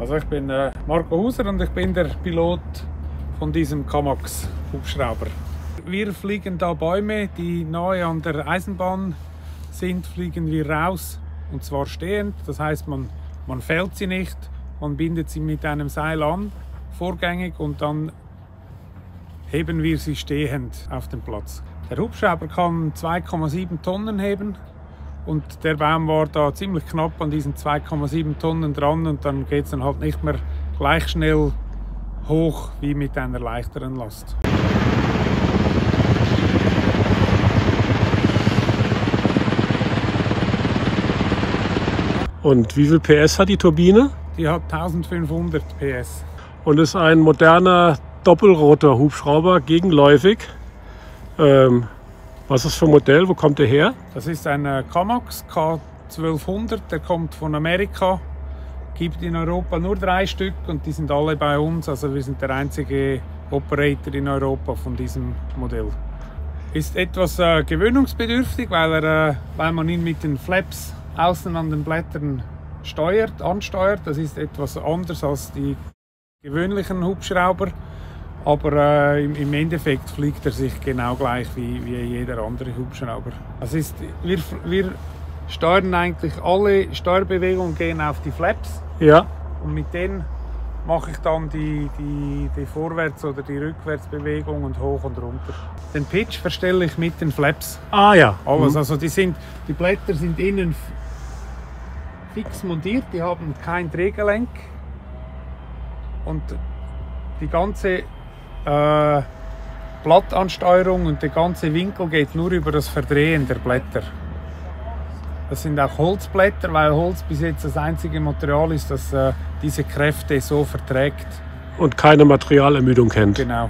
Also ich bin äh, Marco Hauser und ich bin der Pilot von diesem Kamax Hubschrauber. Wir fliegen da Bäume, die nahe an der Eisenbahn sind, fliegen wir raus und zwar stehend. Das heißt, man, man fällt sie nicht, man bindet sie mit einem Seil an, vorgängig und dann heben wir sie stehend auf den Platz. Der Hubschrauber kann 2,7 Tonnen heben und der Baum war da ziemlich knapp an diesen 2,7 Tonnen dran und dann geht es dann halt nicht mehr gleich schnell hoch wie mit einer leichteren Last. Und wie viel PS hat die Turbine? Die hat 1500 PS. Und ist ein moderner Doppelrotor-Hubschrauber, gegenläufig. Ähm, was ist das für ein Modell? Wo kommt der her? Das ist ein äh, Kamax K1200, der kommt von Amerika. Gibt in Europa nur drei Stück und die sind alle bei uns. Also wir sind der einzige Operator in Europa von diesem Modell. Ist etwas äh, gewöhnungsbedürftig, weil, er, äh, weil man ihn mit den Flaps außen an den Blättern steuert, ansteuert. Das ist etwas anders als die gewöhnlichen Hubschrauber. Aber äh, im, Endeffekt fliegt er sich genau gleich wie, wie jeder andere Hubschrauber. Das ist, wir, wir steuern eigentlich alle Steuerbewegungen gehen auf die Flaps. Ja. Und mit denen mache ich dann die, die, die Vorwärts- oder die Rückwärtsbewegung und hoch und runter. Den Pitch verstelle ich mit den Flaps. Ah ja. Alles. Mhm. Also die, sind, die Blätter sind innen fix montiert, die haben kein Drehgelenk. Und die ganze äh, Blattansteuerung und der ganze Winkel geht nur über das Verdrehen der Blätter. Das sind auch Holzblätter, weil Holz bis jetzt das einzige Material ist, das äh, diese Kräfte so verträgt. Und keine Materialermüdung kennt. Genau.